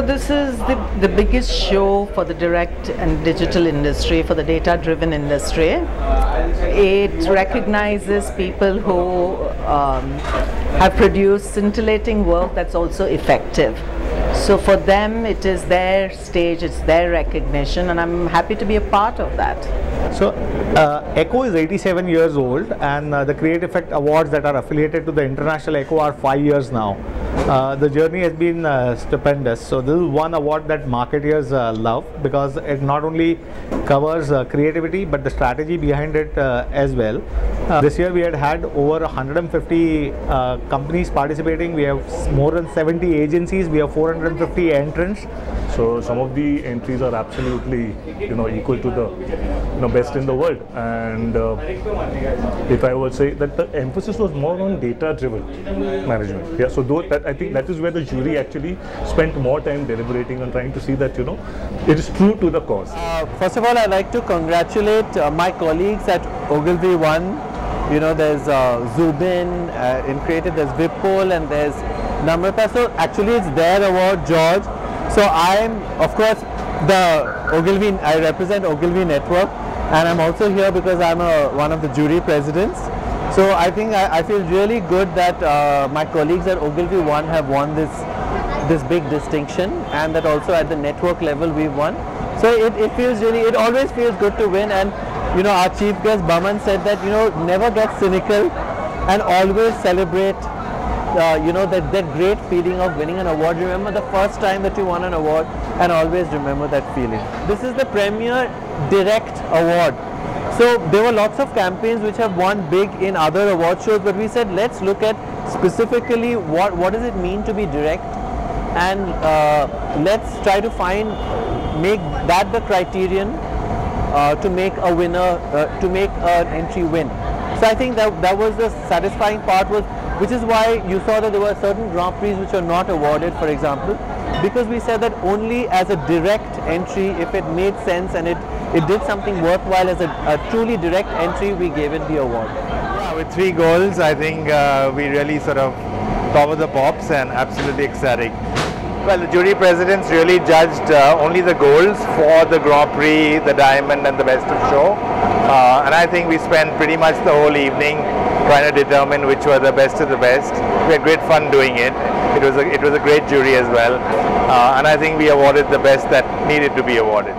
So this is the, the biggest show for the direct and digital industry, for the data-driven industry. It recognizes people who um, have produced scintillating work that's also effective. So for them, it is their stage, it's their recognition, and I'm happy to be a part of that. So, uh, ECHO is 87 years old, and uh, the Createffect Awards that are affiliated to the International ECHO are five years now. Uh, the journey has been uh, stupendous. So, this is one award that marketeers uh, love because it not only covers uh, creativity but the strategy behind it as well. This year, we had had over 150 companies participating. We have more than 70 agencies. We have 450 entrants. So some of the entries are absolutely, you know, equal to the, you know, best in the world. And uh, if I would say that the emphasis was more on data-driven management. Yeah. So though that I think that is where the jury actually spent more time deliberating and trying to see that you know it is true to the cause. Uh, first of all, I'd like to congratulate uh, my colleagues at Ogilvy One. You know, there's uh, Zubin uh, in Creative, there's Vipul, and there's Namrata. So actually, it's their award, George. So I'm, of course, the Ogilvy, I represent Ogilvy Network and I'm also here because I'm a, one of the jury presidents. So I think I, I feel really good that uh, my colleagues at Ogilvy One have won this this big distinction and that also at the network level we've won. So it, it feels really, it always feels good to win and you know our chief guest Baman said that you know never get cynical and always celebrate uh, you know, that, that great feeling of winning an award. Remember the first time that you won an award and always remember that feeling. This is the premier direct award. So there were lots of campaigns which have won big in other award shows, but we said let's look at specifically what, what does it mean to be direct and uh, let's try to find, make that the criterion uh, to make a winner, uh, to make an entry win. So I think that that was the satisfying part was which is why you saw that there were certain Grand Prix which were not awarded, for example, because we said that only as a direct entry, if it made sense and it, it did something worthwhile as a, a truly direct entry, we gave it the award. Yeah, with three goals, I think uh, we really sort of cover the pops and absolutely ecstatic. Well, the jury presidents really judged uh, only the goals for the Grand Prix, the Diamond and the Best of Show. Uh, and I think we spent pretty much the whole evening trying to determine which were the best of the best. We had great fun doing it. It was a, it was a great jury as well. Uh, and I think we awarded the best that needed to be awarded.